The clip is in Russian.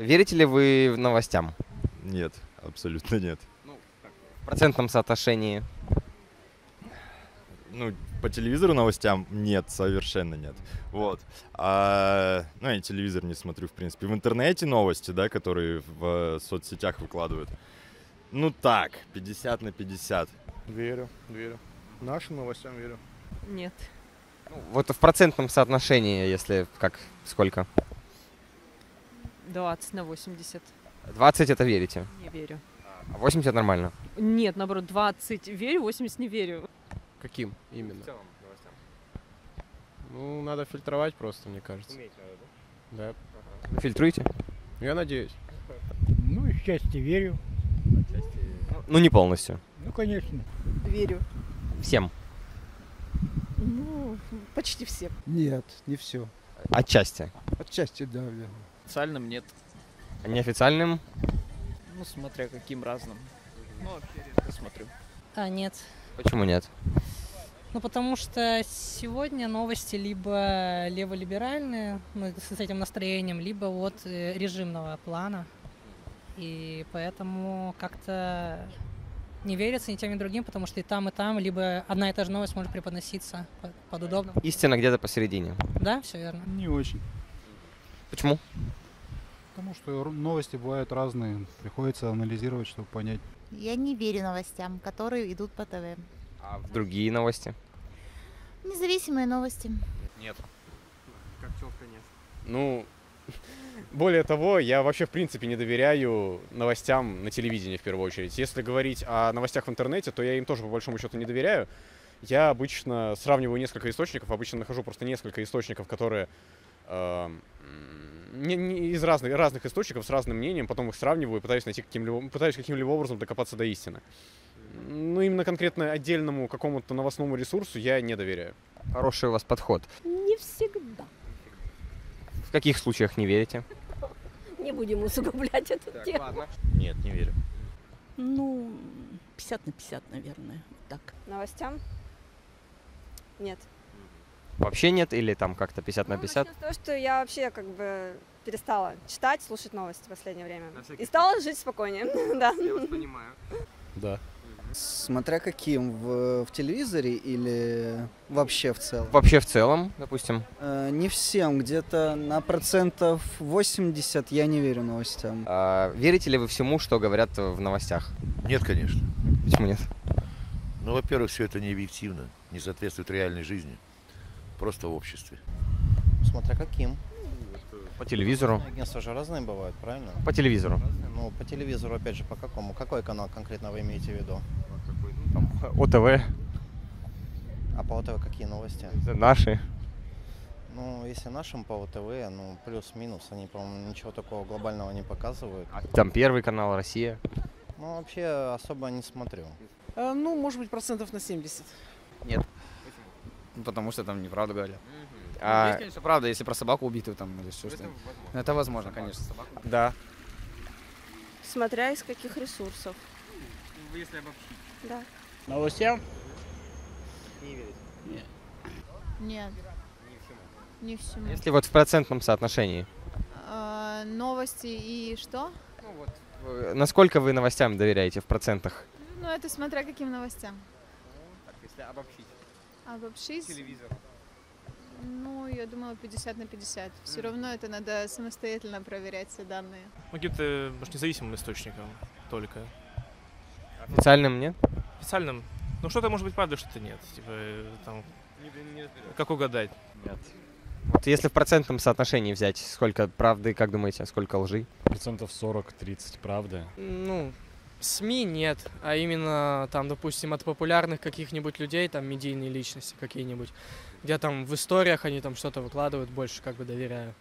Верите ли вы в новостям? Нет, абсолютно нет. В процентном соотношении? Ну, по телевизору новостям нет, совершенно нет. Вот. А, ну, я телевизор не смотрю, в принципе. В интернете новости, да, которые в соцсетях выкладывают. Ну так, 50 на 50. Верю, верю. Нашим новостям верю. Нет. Ну, Вот в процентном соотношении, если как, сколько? 20 на 80. 20 это верите, Не верю. а 80 нормально. Нет, наоборот, 20 верю, 80 не верю. Каким именно? Ну, надо фильтровать просто, мне кажется. Да. Вы фильтруете? Я надеюсь. Ну, и счастье верю. Ну, не полностью. Ну, конечно. Верю. Всем. Ну, почти все. Нет, не все. Отчасти. Отчасти, да, верно. Официальным нет. А Неофициальным? Ну, смотря каким разным. Ну, вообще редко смотрю. А, нет. Почему нет? Ну, потому что сегодня новости либо леволиберальные, ну, с этим настроением, либо вот э, режимного плана. И поэтому как-то не верится ни тем, ни другим, потому что и там, и там, либо одна и та же новость может преподноситься по- под удобным. Истина где-то посередине. Да, все верно. Не очень. Почему? Потому что новости бывают разные. Приходится анализировать, чтобы понять. Я не верю новостям, которые идут по ТВ. А в другие новости? Независимые новости. Нет. Как четко нет. Ну, более того, я вообще в принципе не доверяю новостям на телевидении в первую очередь. Если говорить о новостях в интернете, то я им тоже по большому счету не доверяю. Я обычно сравниваю несколько источников, обычно нахожу просто несколько источников, которые э, м, не, не из разных, разных источников с разным мнением, потом их сравниваю и пытаюсь найти каким-либо, пытаюсь каким-либо образом докопаться до истины. Ну, именно конкретно отдельному какому-то новостному ресурсу я не доверяю. Хороший у вас подход. Не всегда. В каких случаях не верите? Не будем усугублять эту тему. Нет, не верю. Ну, 50 на 50, наверное. Так. Новостям? Нет. Вообще нет или там как-то 50 на 50? Начнем с того, что я вообще как бы перестала читать, слушать новости в последнее время. И стала жить спокойнее. да. Я вас понимаю. Да. Смотря каким, в, в телевизоре или вообще в целом? Вообще в целом, допустим. Э, не всем, где-то на процентов 80 я не верю новостям. А, верите ли вы всему, что говорят в новостях? Нет, конечно. Почему нет? Ну, во-первых, все это не объективно, не соответствует реальной жизни, просто в обществе. Смотря каким. По телевизору? Агентства же разные бывают, правильно? По телевизору. Ну, по телевизору, опять же, по какому? Какой канал конкретно вы имеете в виду? ОТВ, А по ОТВ какие новости? наши. Ну, если нашим по ОТВ, ну, плюс-минус, они, по-моему, ничего такого глобального не показывают. Там Первый канал, Россия. Ну, вообще особо не смотрю. ну, может быть, процентов на 70. Нет. Потому что там неправду говорят. А- Есть, конечно, правда, если про собаку убитую там или что что Это возможно, конечно. Да. Смотря из каких ресурсов. Если обобщить. Да. Новостям? Не верите? Нет. Не всему. Если вот в процентном соотношении. А, новости и что? Э, Насколько вы новостям доверяете в процентах? Ну, это смотря каким новостям. Так, если обобщить. Обобщить? Телевизор. Ну, я думала 50 на 50. Все равно это надо самостоятельно проверять все данные. Ну, каким-то, может, независимым источником только. Официальным нет? Официальным. Ну, что-то может быть правда, что-то нет. Типа, э, там... Как угадать? Нет. Вот если в процентном соотношении взять, сколько правды, как думаете, сколько лжи? Процентов 40-30 правда. Ну, СМИ нет, а именно там, допустим, от популярных каких-нибудь людей, там медийные личности какие-нибудь, где там в историях они там что-то выкладывают, больше как бы доверяю.